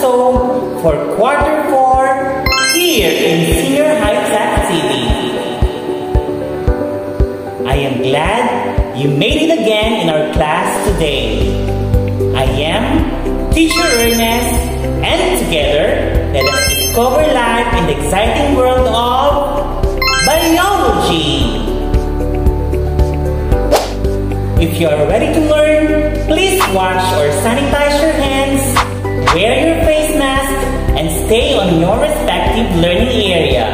quarter four here in Senior High Tech City. I am glad you made it again in our class today. I am Teacher Ernes and together let us discover life in the exciting world of biology. If you are ready to learn, please wash or sanitize your hands, wear your face mask, and stay on your respective learning area.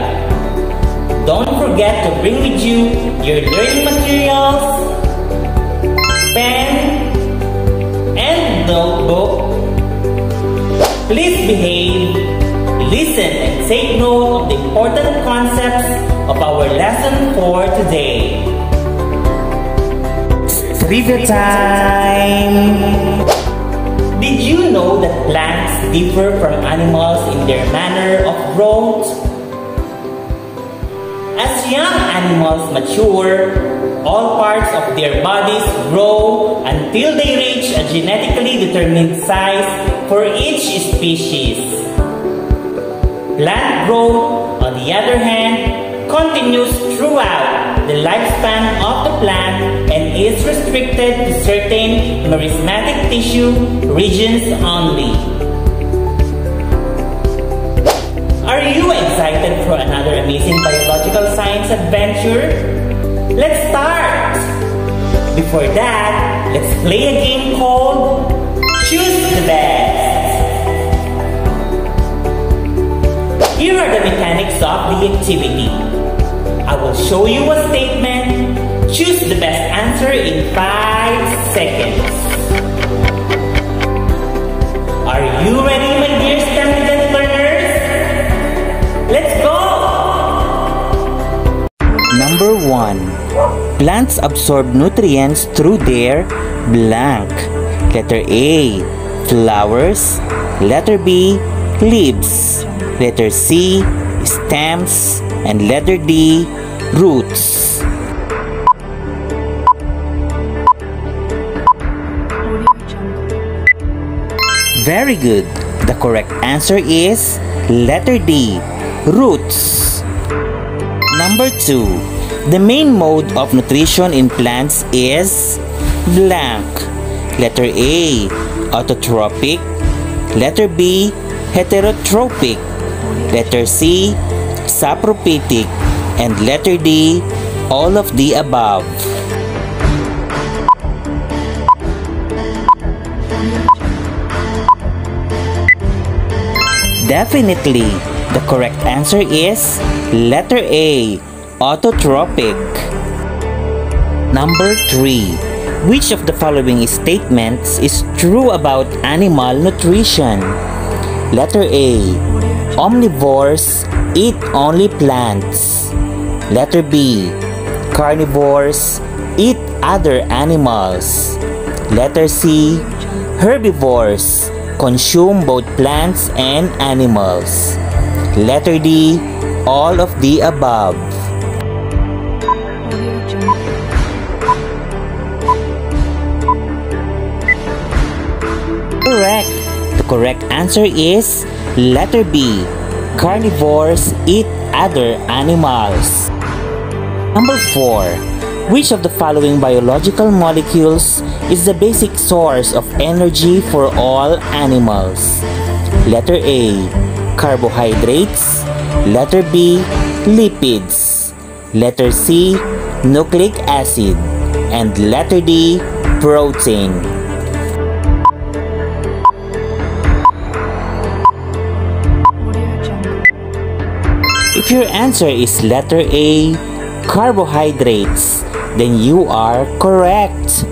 Don't forget to bring with you your learning materials, pen, and notebook. Please behave, listen, and take note of the important concepts of our lesson for today. Trivia time! Did you know that plants differ from animals in their manner of growth? As young animals mature, all parts of their bodies grow until they reach a genetically determined size for each species. Plant growth, on the other hand, continues throughout the lifespan of the plant and is restricted to certain meristematic tissue regions only. Are you excited for another amazing biological science adventure? Let's start! Before that, let's play a game called Choose the Best. Here are the mechanics of the activity. I will show you a statement. Choose the best answer in 5 seconds. Are you ready, my dear STEM learners? Let's go! Number 1. Plants absorb nutrients through their blank. Letter A. Flowers. Letter B. Leaves. Letter C. Stems. And letter D. Roots. Very good. The correct answer is letter D. Roots. Number 2. The main mode of nutrition in plants is blank. Letter A, autotrophic. Letter B, heterotrophic. Letter C, saprophytic. And letter D, all of the above. Definitely, the correct answer is letter A, autotrophic. Number 3. Which of the following statements is true about animal nutrition? Letter A. Omnivores eat only plants. Letter B. Carnivores eat other animals. Letter C. Herbivores consume both plants and animals. Letter D. All of the above. Correct. The correct answer is letter B. Carnivores eat other animals. Number 4. Which of the following biological molecules is the basic source of energy for all animals? Letter A. Carbohydrates. Letter B. Lipids. Letter C. Nucleic acid. And letter D. Protein. If your answer is letter A, carbohydrates, then you are correct.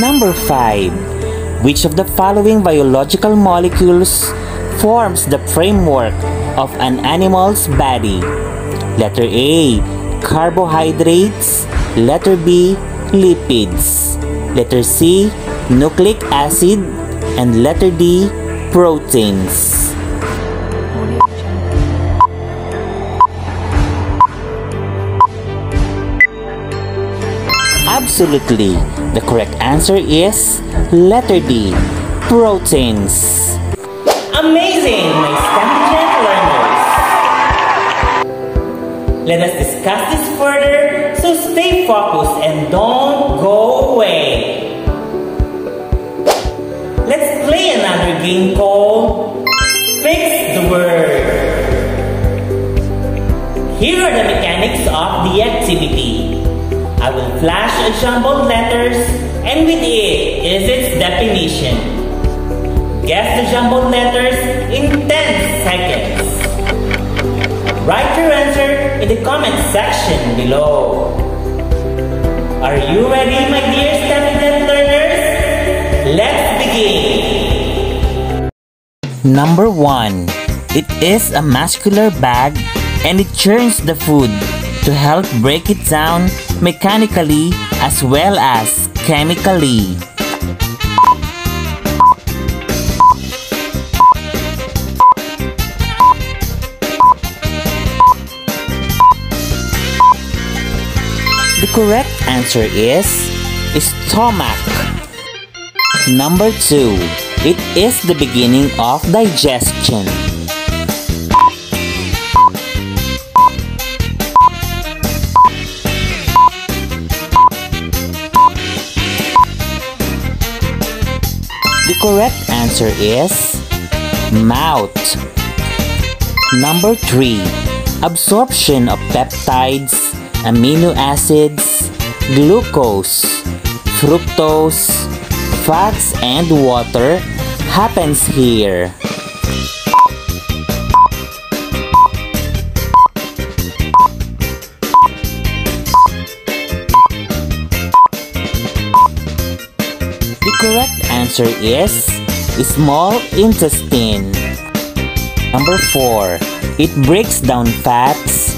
Number 5. Which of the following biological molecules forms the framework of an animal's body? Letter A. Carbohydrates. Letter B. Lipids. Letter C. Nucleic acid. And letter D. Proteins. Absolutely. The correct answer is letter D. Proteins. Amazing, my STEMigent learners! Let us discuss this further, so stay focused and don't go away. Let's play another game called Fix the Word. Here are the mechanics of the activity. I will flash a jumbled letters and with it is its definition. Guess the jumbled letters in 10 seconds. Write your answer in the comment section below. Are you ready, my dear STEMigent learners? Let's begin. Number 1. It is a muscular bag and it churns the food to help break it down mechanically as well as chemically. The correct answer is stomach. Number 2. It is the beginning of digestion. Correct answer is mouth. Number 3. Absorption of peptides, amino acids, glucose, fructose, fats, and water happens here. Correct answer is small intestine. Number 4. It breaks down fats,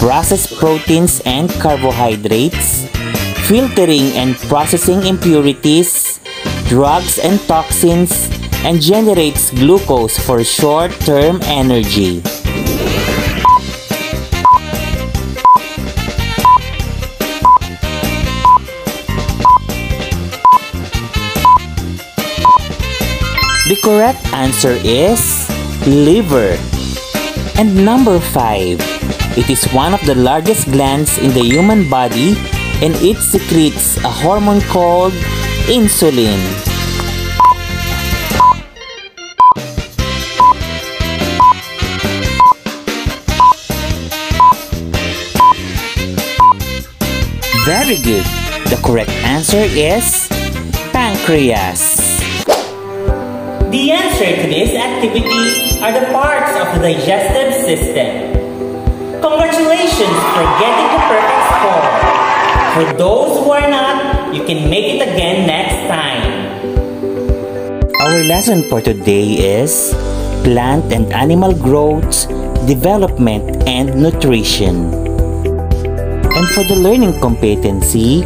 processed proteins and carbohydrates, filtering and processing impurities, drugs and toxins, and generates glucose for short-term energy. Correct answer is liver. And number 5. It is one of the largest glands in the human body and it secretes a hormone called insulin. Very good. The correct answer is pancreas. The answer to this activity are the parts of the digestive system. Congratulations for getting the perfect score. For those who are not, you can make it again next time. Our lesson for today is plant and animal growth, development, and nutrition. And for the learning competency,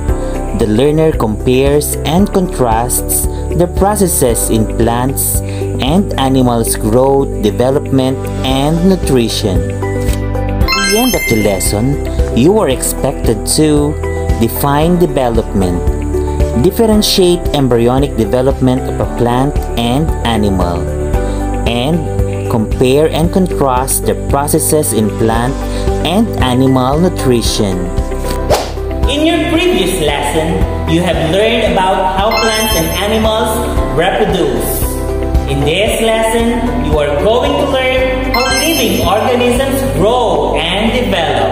the learner compares and contrasts the processes in plants and animals' growth, development, and nutrition. At the end of the lesson, you are expected to define development, differentiate embryonic development of a plant and animal, and compare and contrast the processes in plant and animal nutrition. In your previous lesson, you have learned about how plants and animals reproduce. In this lesson, you are going to learn how living organisms grow and develop.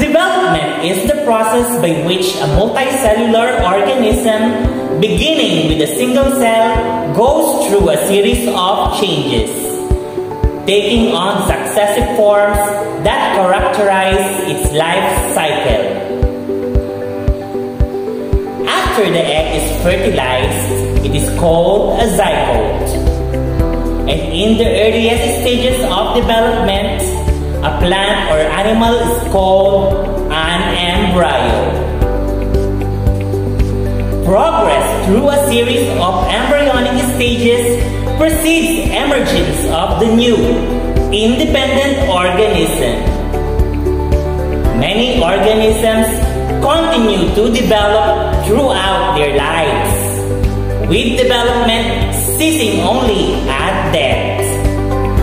Development is the process by which a multicellular organism, beginning with a single cell, goes through a series of changes, taking on successive forms that characterize its life cycle. After the egg is fertilized, it is called a zygote. And in the earliest stages of development, a plant or animal is called an embryo. Progress through a series of embryonic stages precedes emergence of the new, independent organism. Many organisms continue to develop throughout their lives, with development ceasing only at death.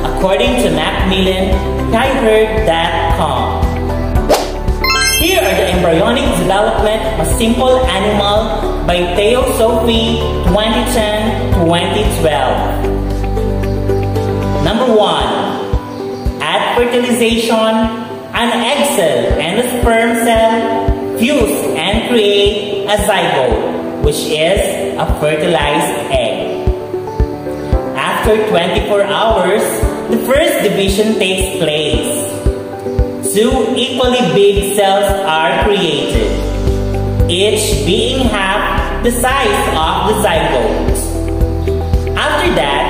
According to Macmillan, MacMillan.com. Here are the embryonic development of a simple animal by Theosophy 2010-2012. Number 1. At fertilization, an egg cell and a sperm cell fuse and create a zygote, which is a fertilized egg. After 24 hours, the first division takes place. Two equally big cells are created, each being half the size of the zygote. After that,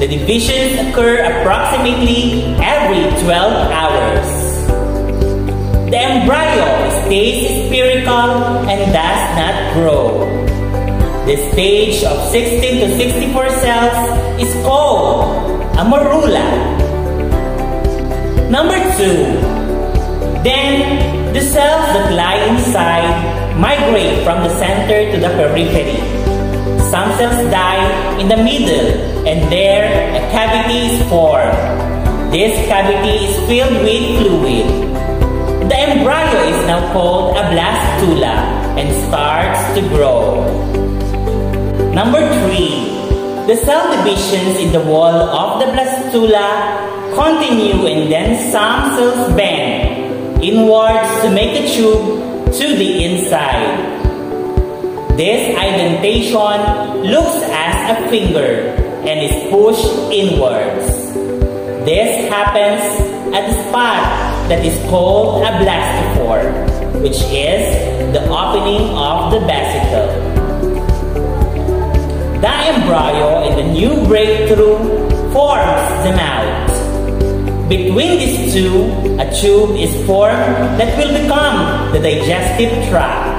the divisions occur approximately every 12 hours. The embryo stays spherical and does not grow. The stage of 16 to 64 cells is called a morula. Number 2. Then, the cells that lie inside migrate from the center to the periphery. Some cells die in the middle and there a cavity is formed. This cavity is filled with fluid. The embryo is now called a blastula and starts to grow. Number 3. The cell divisions in the wall of the blastula continue and then some cells bend inwards to make a tube to the inside. This indentation looks as a finger and is pushed inwards. This happens at the spot that is called a blastopore, which is the opening of the vesicle. The embryo in the new breakthrough forms the mouth. Between these two, a tube is formed that will become the digestive tract.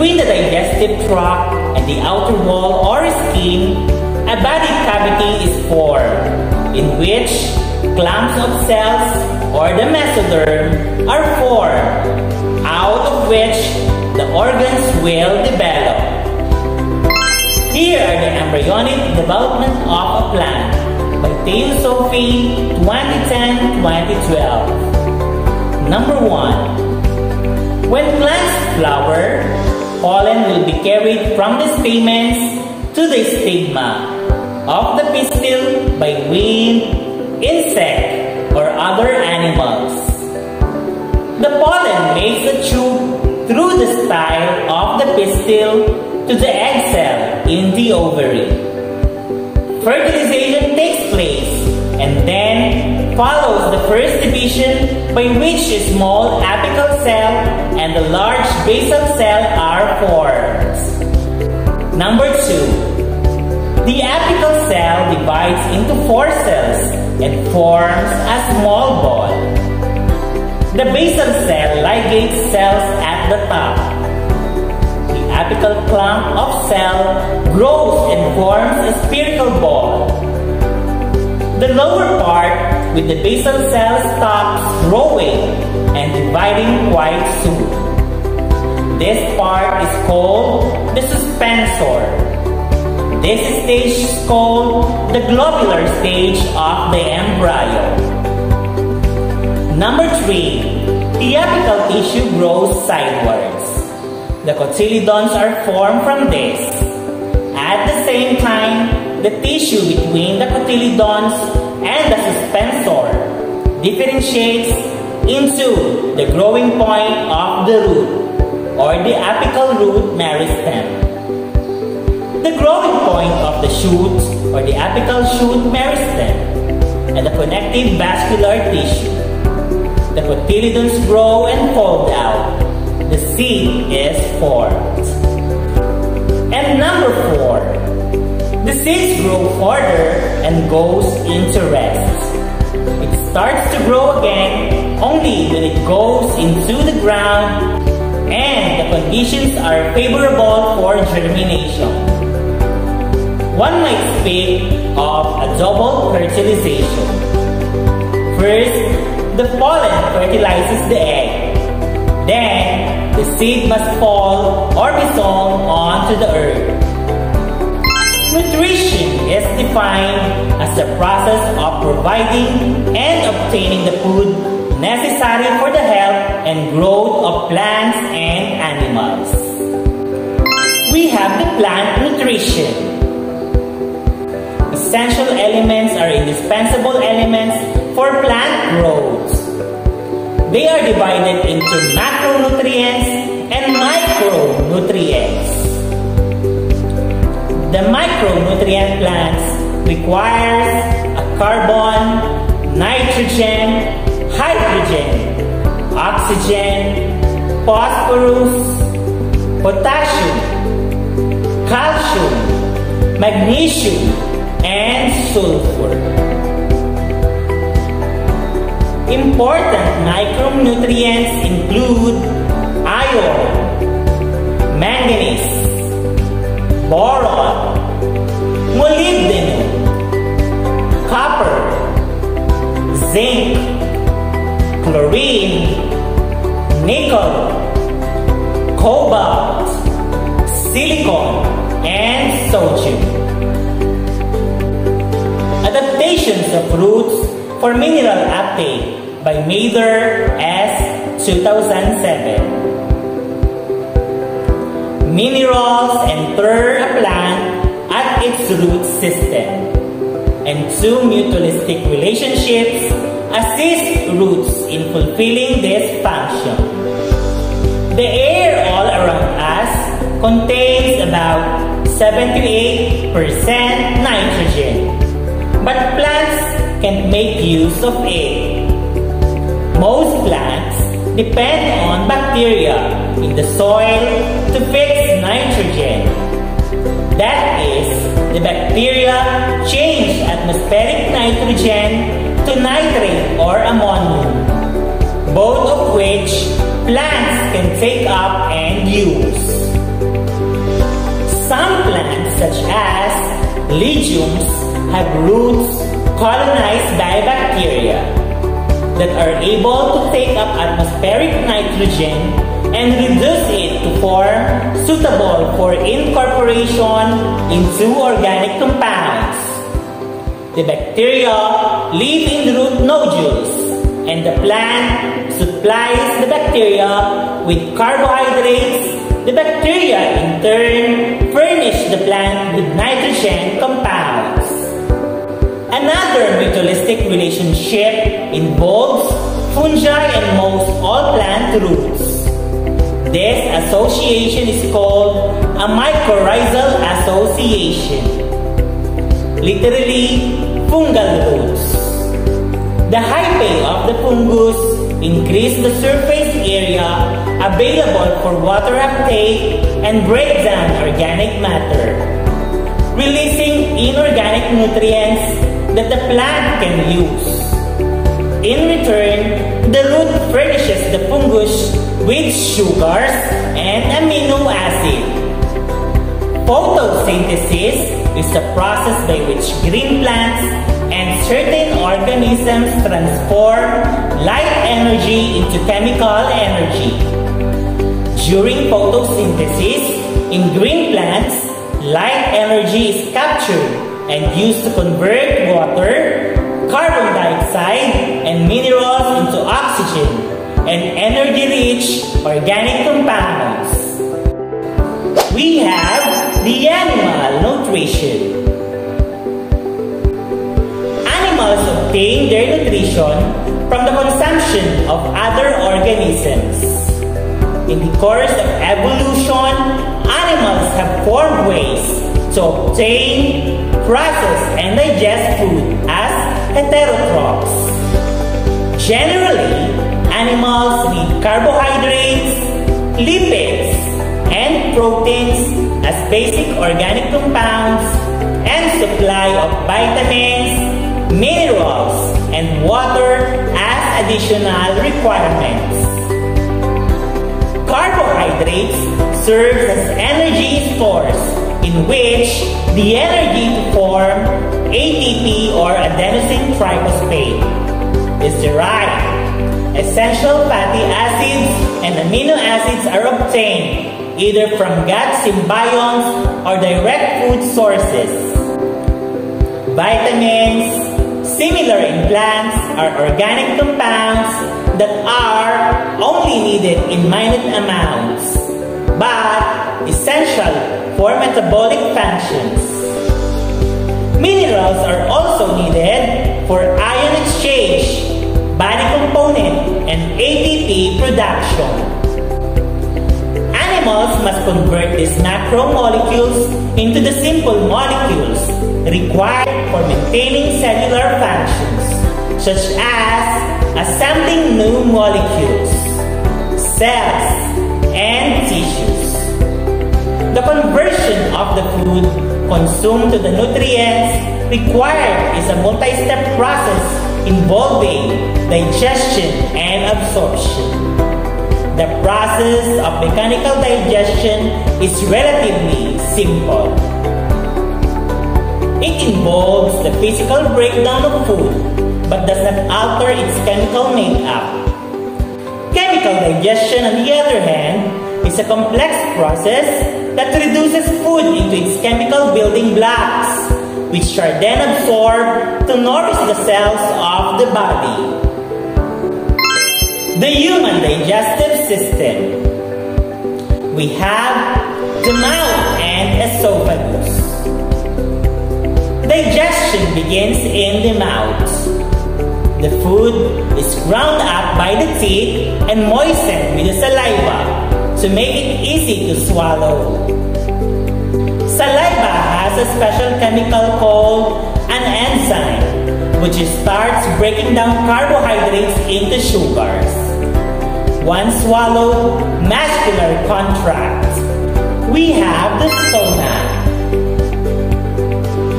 Between the digestive tract and the outer wall or skin, a body cavity is formed, in which clumps of cells or the mesoderm are formed, out of which the organs will develop. Here are the embryonic development of a plant by Theosophy 2010-2012. Number 1. When plants flower, pollen will be carried from the stamens to the stigma of the pistil by wind, insect, or other animals. The pollen makes a tube through the style of the pistil to the egg cell in the ovary. Fertilization takes place and then follows the first division by which a small apical cell and a large basal cell are formed. Number 2. The apical cell divides into four cells and forms a small ball. The basal cell ligates cells at the top. The apical clump of cell grows and forms a spherical ball. The lower part with the basal cell stops growing and dividing quite soon. This part is called the suspensor. This stage is called the globular stage of the embryo. Number 3. The apical tissue grows sidewards. The cotyledons are formed from this. At the same time, the tissue between the cotyledons and the suspensor differentiates into the growing point of the root or the apical root meristem. The growing point of the shoot or the apical shoot meristem and the connective vascular tissue. The cotyledons grow and fold out. The seed is formed. And number four, the seeds grow further and goes into rest. Starts to grow again only when it goes into the ground and the conditions are favorable for germination. One might speak of a double fertilization. First, the pollen fertilizes the egg. Then, the seed must fall or be sown onto the earth. Nutrition is defined as the process of providing and obtaining the food necessary for the health and growth of plants and animals. We have the plant nutrition. Essential elements are indispensable elements for plant growth. They are divided into macronutrients and micronutrients. The micronutrient plants requires a carbon, nitrogen, hydrogen, oxygen, phosphorus, potassium, calcium, magnesium, and sulfur. Important micronutrients include iron, manganese, boron, molybdenum, copper, zinc, chlorine, nickel, cobalt, silicon, and sodium. Adaptations of roots for mineral uptake by Mader S. 2007 minerals and enter a plant at its root system. And two mutualistic relationships assist roots in fulfilling this function. The air all around us contains about 78% nitrogen, but plants can make use of it. Most plants depend on bacteria in the soil to fix nitrogen. That is, the bacteria change atmospheric nitrogen to nitrate or ammonium, both of which plants can take up and use. Some plants, such as legumes, have roots colonized by bacteria that are able to take up atmospheric nitrogen and reduce it to form suitable for incorporation into organic compounds. The bacteria live in the root nodules and the plant supplies the bacteria with carbohydrates. The bacteria in turn furnish the plant with nitrogen compounds. Another mutualistic relationship involves fungi and most all plant roots. This association is called a mycorrhizal association. Literally, fungal roots. The hyphae of the fungus increase the surface area available for water uptake and break down organic matter, releasing inorganic nutrients that the plant can use. In return, the root furnishes the fungus with sugars and amino acid. Photosynthesis is the process by which green plants and certain organisms transform light energy into chemical energy. During photosynthesis, in green plants, light energy is captured and used to convert water, carbon dioxide, and minerals into oxygen and energy-rich organic compounds. We have the animal nutrition. Animals obtain their nutrition from the consumption of other organisms. In the course of evolution, animals have formed ways to obtain process and digest food as heterotrophs. Generally, animals need carbohydrates, lipids, and proteins as basic organic compounds and supply of vitamins, minerals, and water as additional requirements. Carbohydrates serves as energy stores in which the energy to form ATP or adenosine triphosphate is derived. Essential fatty acids and amino acids are obtained either from gut symbionts or direct food sources. Vitamins, similar in plants, are organic compounds that are only needed in minute amounts, but essential for metabolic functions. Minerals are also needed for ion exchange, body component, and ATP production. Animals must convert these macromolecules into the simple molecules required for maintaining cellular functions, such as assembling new molecules, cells, tissues. The conversion of the food consumed to the nutrients required is a multi-step process involving digestion and absorption. The process of mechanical digestion is relatively simple. It involves the physical breakdown of food but does not alter its chemical makeup. Chemical digestion, on the other hand, is a complex process that reduces food into its chemical building blocks, which are then absorbed to nourish the cells of the body. The human digestive system. We have the mouth and esophagus. Digestion begins in the mouth. The food is ground up by the teeth and moistened with the saliva to make it easy to swallow. Saliva has a special chemical called an enzyme, which starts breaking down carbohydrates into sugars. Once swallowed, muscular contracts. We have the stomach.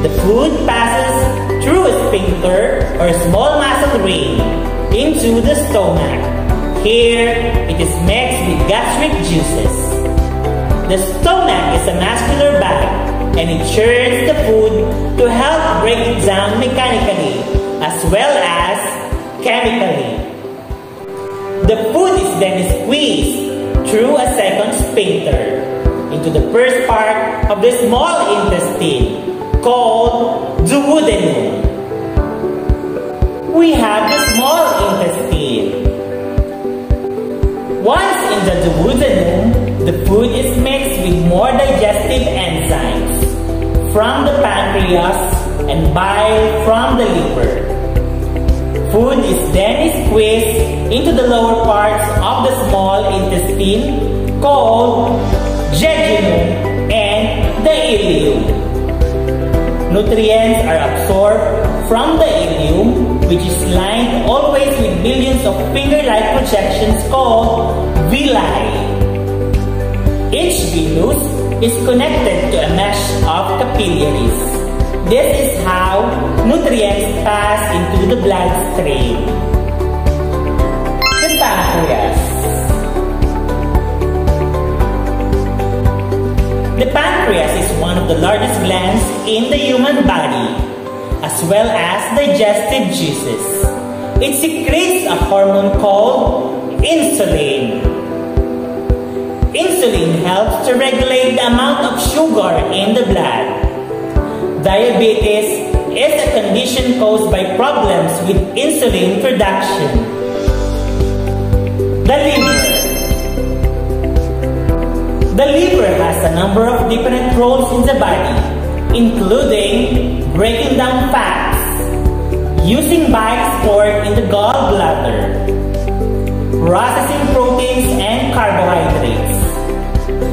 The food passes through a sphincter or small muscle ring into the stomach. Here, it is mixed with gastric juices. The stomach is a muscular bag and it churns the food to help break it down mechanically as well as chemically. The food is then squeezed through a second sphincter into the first part of the small intestine called duodenum. We have the small In the duodenum, the food is mixed with more digestive enzymes from the pancreas and bile from the liver. Food is then squeezed into the lower parts of the small intestine called jejunum and the ileum. Nutrients are absorbed from the ileum, which is lined always with millions of finger-like projections called Each venous is connected to a mesh of capillaries. This is how nutrients pass into the bloodstream. The pancreas. The pancreas is one of the largest glands in the human body, as well as digestive juices. It secretes a hormone called insulin. Insulin helps to regulate the amount of sugar in the blood. Diabetes is a condition caused by problems with insulin production. The liver. The liver has a number of different roles in the body, including breaking down fats, using bile stored in the gallbladder, processing proteins and carbohydrates,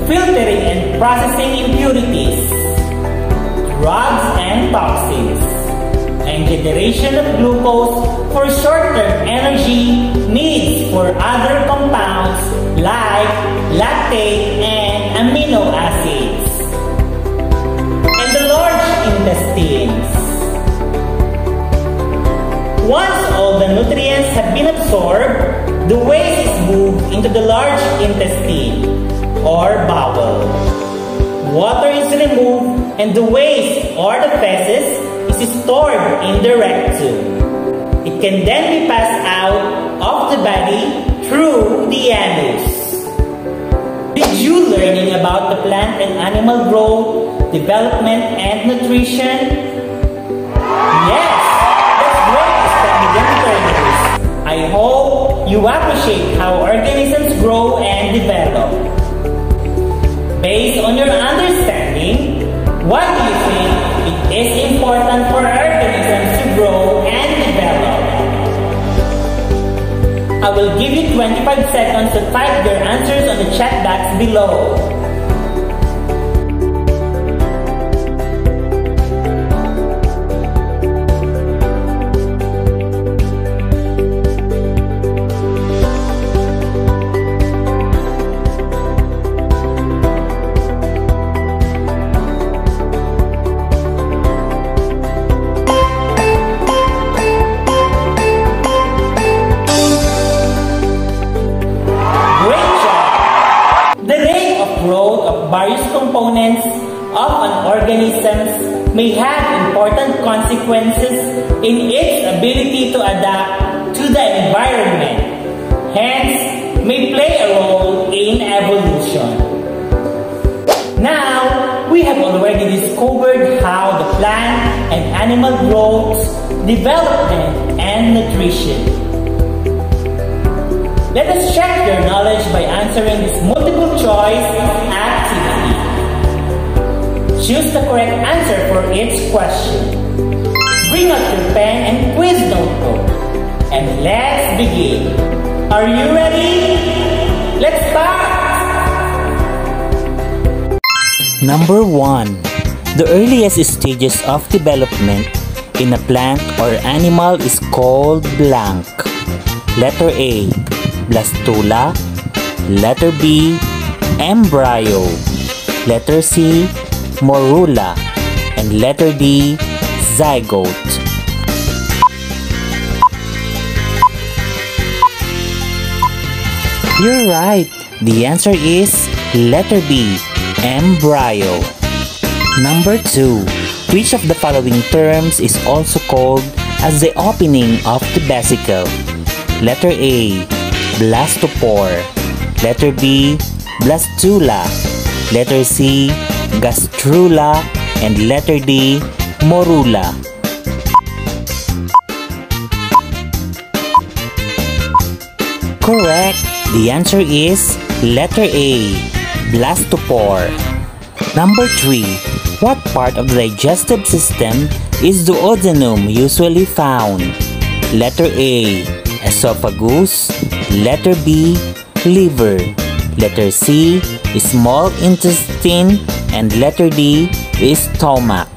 filtering and processing impurities, drugs and toxins, and generation of glucose for short-term energy needs for other compounds like lactate and amino acids, and the large intestines. Once the nutrients have been absorbed, the waste is moved into the large intestine or bowel. Water is removed and the waste or the feces is stored in the rectum. It can then be passed out of the body through the anus. Did you learning about the plant and animal growth, development, and nutrition? You appreciate how organisms grow and develop. Based on your understanding, what do you think it is important for organisms to grow and develop? I will give you 25 seconds to type your answers on the chat box below. Each question. Bring out your pen and quiz notebook. And let's begin. Are you ready? Let's start! Number 1. The earliest stages of development in a plant or animal is called blank. Letter A. Blastula. Letter B. Embryo. Letter C morula, and letter D, zygote. You're right. The answer is letter B, embryo. Number 2. Which of the following terms is also called as the opening of the vesicle? Letter A, blastopore. Letter B, blastula. Letter C, gastrula, and letter D, morula. Correct. The answer is letter A, blastopore. Number 3. What part of the digestive system is the duodenum usually found? Letter A, esophagus. Letter B, liver. Letter C, small intestine and letter D stomach.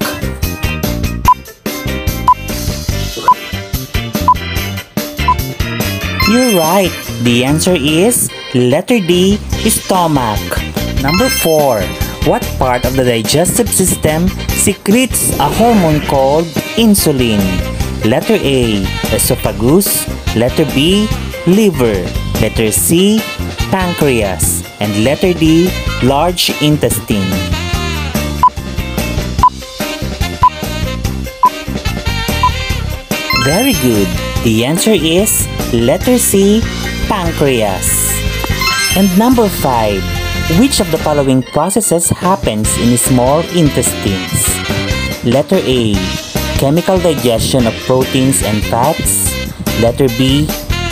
You're right. The answer is letter D is stomach. Number 4. What part of the digestive system secretes a hormone called insulin? Letter A, esophagus. Letter B, liver. Letter C, pancreas. And letter D, large intestine. Very good. The answer is letter C, pancreas. And number 5. Which of the following processes happens in small intestines? Letter A. Chemical digestion of proteins and fats. Letter B.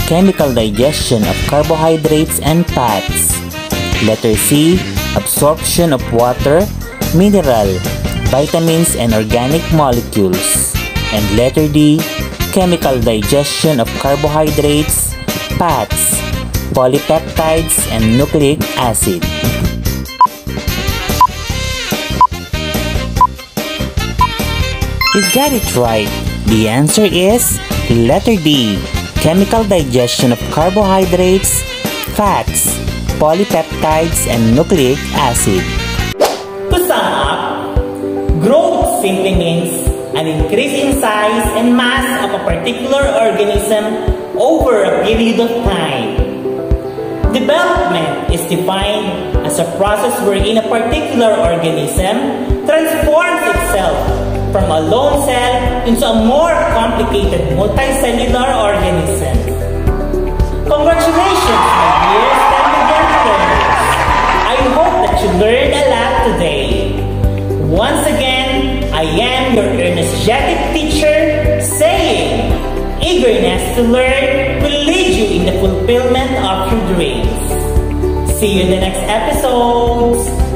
Chemical digestion of carbohydrates and fats. Letter C. Absorption of water, mineral, vitamins and organic molecules. And letter D chemical digestion of carbohydrates, fats, polypeptides, and nucleic acid. You got it right. The answer is letter D. Chemical digestion of carbohydrates, fats, polypeptides, and nucleic acid. To sum up, growth simply means an increase in size and mass of a particular organism over a period of time. Development is defined as a process wherein a particular organism transforms itself from a lone cell into a more complicated multicellular organism. Congratulations, my dear learners! I hope that you learned a lot today. Once again, I am your energetic teacher saying, eagerness to learn will lead you in the fulfillment of your dreams. See you in the next episodes.